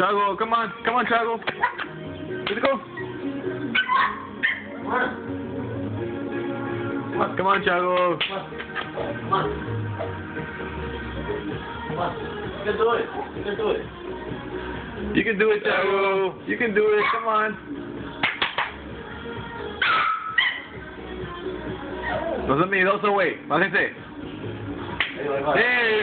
Chago, come on, come on, Chago. Let's go. Come on, Chago. Come on. Come on. You can do it. You can do it. You can do it, Chago. You can do it. Come on. Doesn't mean also wait. Bájese. Ahí va, ahí